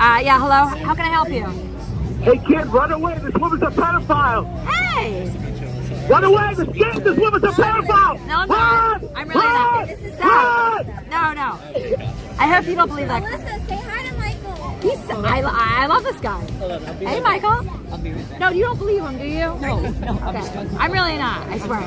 Uh, yeah, hello. How can I help you? Hey kid, run away! This woman's a pedophile! Hey! Run away! This kid, this woman's a pedophile! No, I'm Run! not. I'm really not. This is Run! No, no. I hope you don't believe that. Melissa, say hi to Michael. He's, I, I love this guy. Hey, Michael. No, you don't believe him, do you? No, no, Okay. I'm really not. I swear.